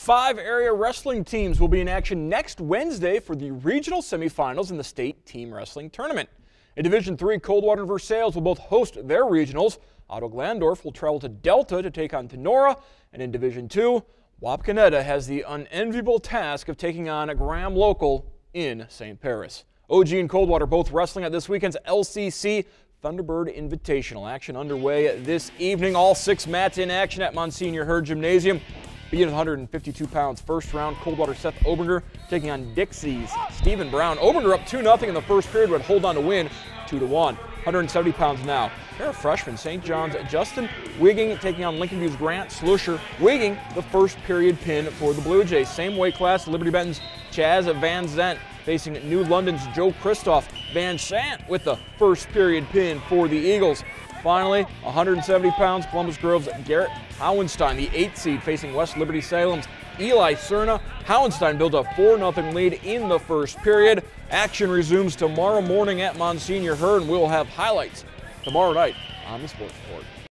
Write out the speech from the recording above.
Five area wrestling teams will be in action next Wednesday for the regional semifinals in the state team wrestling tournament. In Division 3, Coldwater and Versailles will both host their regionals. Ottawa-Glandorf will travel to Delta to take on Tinora, And in Division 2, Wapakoneta has the unenviable task of taking on a Graham local in St. Paris. OG and Coldwater both wrestling at this weekend's LCC Thunderbird Invitational. Action underway this evening. All six mats in action at Monsignor Hurd Gymnasium. Being 152 pounds, first round, Coldwater Seth Oberger taking on Dixie's Stephen Brown. Oberger up 2-0 in the first period would hold on to win 2-1. 170 pounds now. They're a freshman, St. John's Justin Wigging taking on Lincolnview's Grant Slusher. Wigging the first period pin for the Blue Jays. Same weight class, Liberty Benton's Chaz Van Zent facing New London's Joe Christoph. Van Sant with the first period pin for the Eagles. Finally, 170 pounds, Columbus Grove's Garrett Howenstein, the eighth seed, facing West Liberty Salem's Eli Cerna. Howenstein builds a 4-0 lead in the first period. Action resumes tomorrow morning at Monsignor and we'll have highlights tomorrow night on the Sports Report.